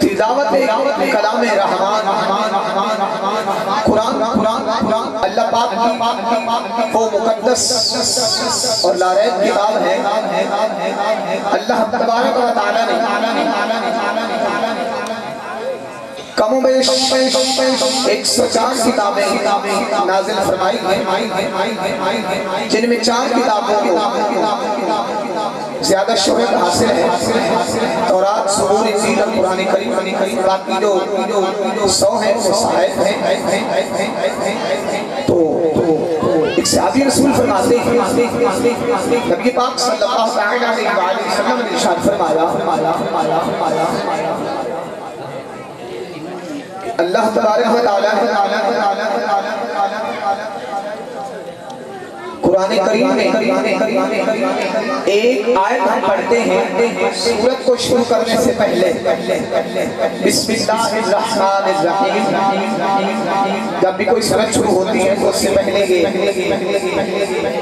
تلاوت کلام رحمان، قرآن، اللہ پاک کی وہ مقدس اور لارید کتاب ہے۔ اللہ تبارک و تعالیٰ نے کم و بیش ایک سو چار کتابیں نازل فرمائی ہیں، جن میں چار کتابوں کو زیادہ شہرت حاصل ہے۔ تورات سبور انزیل اور قرآن کریم، باقی جو سو ہیں، وہ صحائف ہیں۔ تو ایک صحابی رسول فرماتے ہیں، نبی پاک صلی اللہ علیہ وسلم نے ارشاد فرمایا، اللہ تبارک و تعالی قرآن کریم میں ایک آیت ہم پڑھتے ہیں سورت کو شروع کرنے سے پہلے۔ بسم اللہ الرحمن الرحیم۔ جب بھی کوئی سورت شروع ہوتی ہے تو اس سے پہلے یہ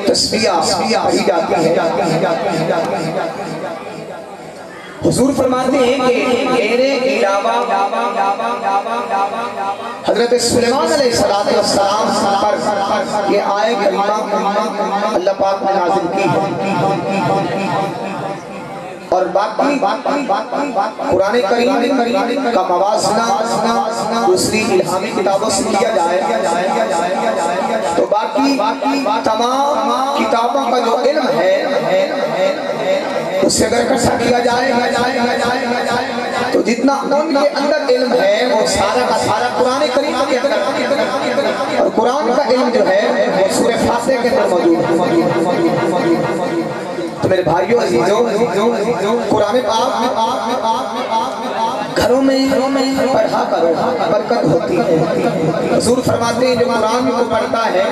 تسبیح پڑھی جاتی ہے۔ حضور فرماتے ہیں کہ میرے علاوہ حضرت سلیمان علیہ السلام پر یہ آئے کریمہ اللہ پاک نے نازل کی ہے۔ اور باقی قرآن کریم کا موازنہ دوسری الہامی کتابوں سے کیا جائے؟ تو باقی تمام کتابوں کا جو علم ہے، اس سے اگر اکٹھا کیا جائے، تو جتنا ان کے اندر علم ہے، وہ سارا کا سارا قرآن کریم کے اندر اور قرآن کا علم جو ہے، وہ سورہ فاتحہ کے اندر موجود ہے۔ تو میرے بھائیوں عزیزوں قرآن پاک گھروں میں پڑھا کرو، برکت ہوتی ہے۔ حضور فرماتے ہیں، جو قرآن کو پڑھتا ہے،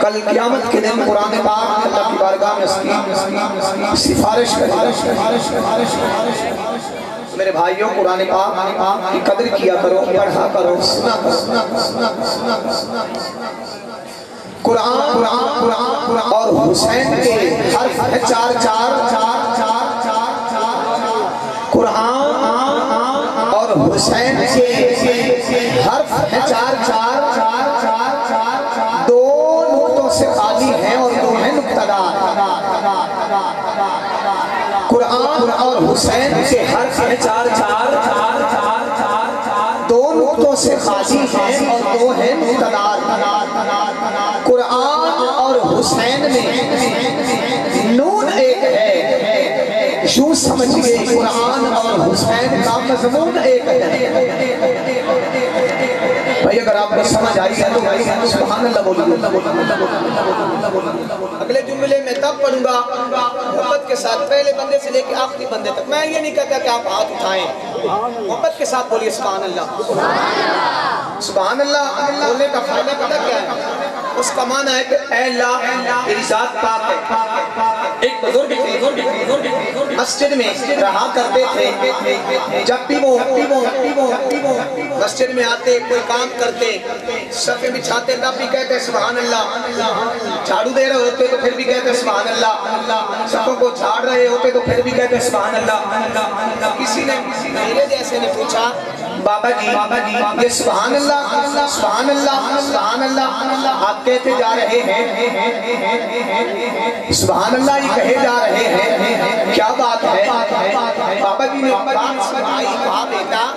کل قیامت کے دن قرآن پاک اللہ کی بارگاہ میں اس کی سفارش کرے میرے بھائیوں، قرآن پاک کی قدر کیا کرو، پڑھا کرو، سنا کرو۔ قرآن اور حسین کے حرف ہے چار چار چار چار چار قرآن اور حسین کے حرف ہے چار چار چار چار چار دو نقطوں سے خالی ہیں اور دو ہیں قرآن اور حسین کے حرف ہے چار چار چار چار چار دو نقطوں سے خالی ہیں اور دو ہیں مقتدار قرآن اور حسین میں نون ایک ہے۔ یوں سمجھئے قرآن اور حسین کا مضمون ایک ہے۔ بھائی، اگر آپ کو سمجھ آئی ہے تو سبحان اللہ بولیے اگلے جملے میں تب پڑھوں گا محبت کے ساتھ پہلے بندے سے لے کے آخری بندے تک۔ میں یہ نہیں کہتا کہ آپ ہاتھ اٹھائیں۔ محبت کے ساتھ بولیے سبحان اللہ۔ سبحان اللہ، بولنے کا فائدہ پتہ کیا ہے؟ اس کا معنی ہے کہ اے اللہ، تیری ذات پاک ہے۔ ایک بزرگ مسجد میں رہا کرتے تھے۔ جب بھی وہ مسجد میں آتے، کوئی کام کرتے صفے بچھاتے تب بھی کہتے، سبحان اللہ۔ جھاڑو دے رہے ہوتے تو پھر بھی کہتے، سبحان اللہ۔ صفوں کو جھاڑ رہے ہوتے تو پھر بھی کہتے، سبحان اللہ۔ کسی نے میرے جیسے نے پوچھا، بابا جی یہ سبحان اللہ سبحان اللہ سبحان اللہ، آپ کے کہتے جا رہے ہیں۔ سبحان اللہ یہ کہے جا رہے ہیں۔ کیا بات ہے؟ بابا جی نے بات سنائی، کہا بیٹا،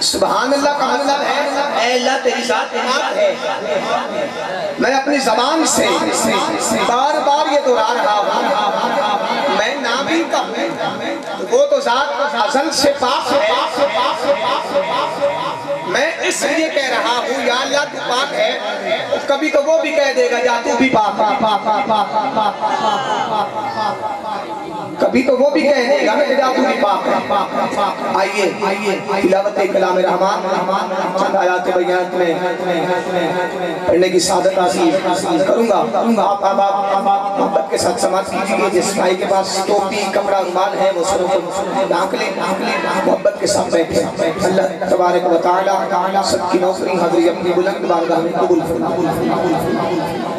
سبحان اللہ کا مطلب ہے، اے اللہ تیری ذات پاک ہے۔ میں اپنی زبان سے بار بار یہ دہرا رہا ہوں۔ میں نابی کا وہ تو ذات ازل سے پاک ہے۔ میں اس لیے کہہ رہا ہوں یا اللہ تو پاک ہے۔ کبھی تو وہ بھی کہہ دے گا، یا تو بھی پاک کبھی تو وہ بھی کہہ دے گا بھی پاک ہے آئیے تلاوت کلام رحمان چند آیات بیانت میں پڑھنے کی سعادت حاصل کروں گا آپ آپ محبت کے ساتھ سماعت کیجیے جس بھائی کے پاس ٹوپی کپڑا رومال ہے وہ سر کو ڈھانک لیں محبت کے ساتھ بیٹھے اللہ تبارک و تعالی سب کی نوکری حضری اپنی بلند بارگاہ میں قبول فرما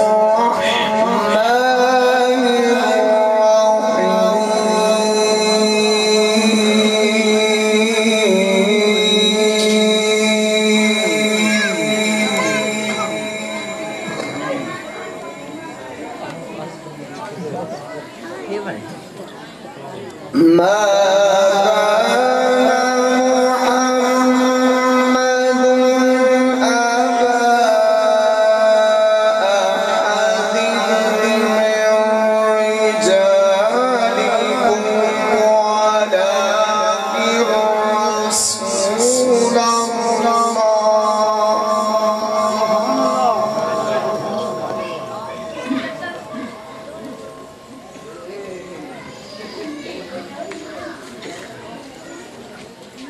Bye.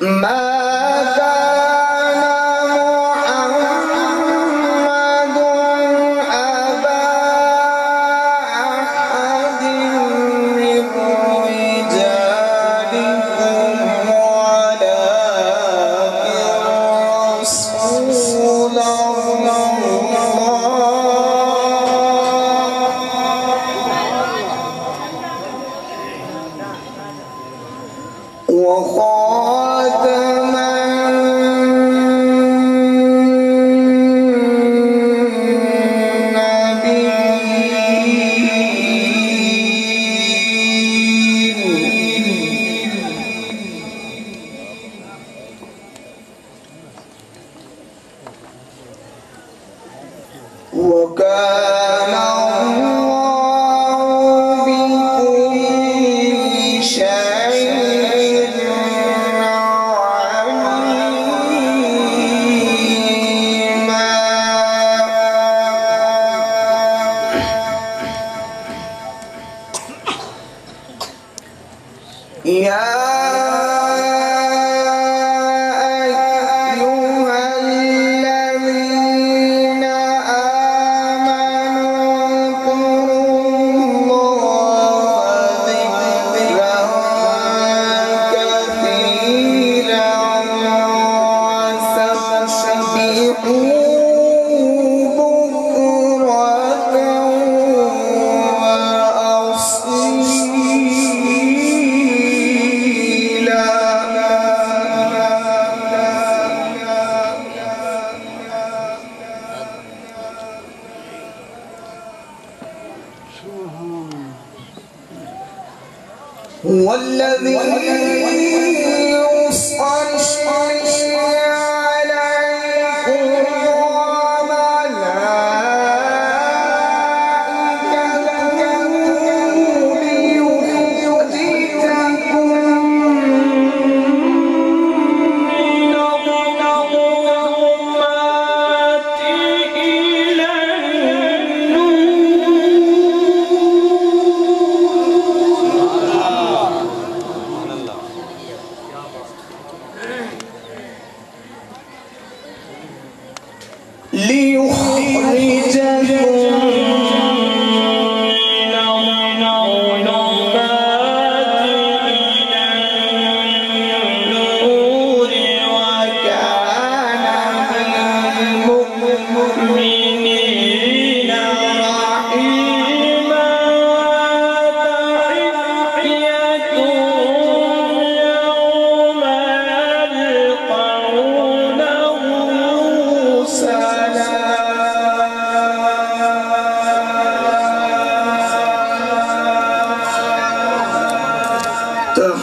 my والذي الذي يصعد ليخرجكم